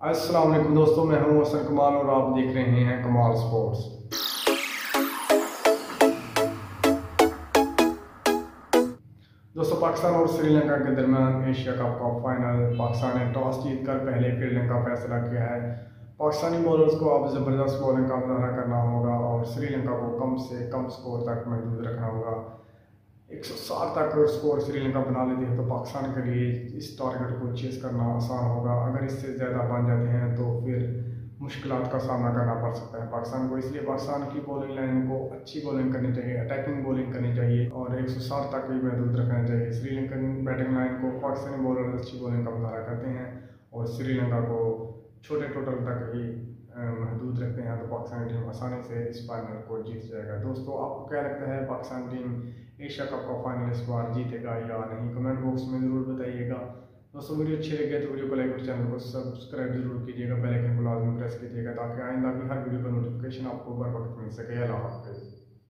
अस्सलाम वालेकुम दोस्तों, मैं हूँ हसन कमाल और आप देख रहे हैं कमाल स्पोर्ट्स। दोस्तों, पाकिस्तान और श्रीलंका के दरमियान एशिया कप का फाइनल पाकिस्तान ने टॉस जीतकर पहले फील्डिंग का फैसला किया है। पाकिस्तानी बॉलर्स को अब ज़बरदस्त बॉलिंग का मुजाहरा करना होगा और श्रीलंका को कम से कम स्कोर तक महदूद रखना होगा। 160 तक स्कोर श्रीलंका बना लेती है तो पाकिस्तान के लिए इस टारगेट को चेस करना आसान होगा। अगर इससे ज़्यादा बन जाते हैं तो फिर मुश्किल का सामना करना पड़ सकता है। पाकिस्तान को इसलिए पाकिस्तान की बॉलिंग लाइन को अच्छी बॉलिंग करनी चाहिए अटैकिंग बॉलिंग करनी चाहिए, और एक सौ साठ तक भी महदूद रखना चाहिए। श्रीलंकन बैटिंग लाइन को पाकिस्तानी बॉलर अच्छी बॉलिंग का मुजाहरा करते हैं, और श्रीलंका को छोटे टोटल तक ही महदूद रखते हैं तो पाकिस्तान टीम आसानी से इस फाइनल को जीत जाएगा। दोस्तों, आपको क्या लगता है पाकिस्तान टीम एशिया कप का फाइनल इस बार जीतेगा या नहीं? कमेंट बॉक्स में ज़रूर बताइएगा। दोस्तों, वीडियो अच्छी लगे तो वीडियो को लाइक और चैनल को सब्सक्राइब ज़रूर कीजिएगा। बेल आइकन को लाजमी प्रेस कीजिएगा ताकि आइंदा भी हर वीडियो का नोटिफिकेशन आपको बर वक्त मिल सके। अल्लाह हाफिज़।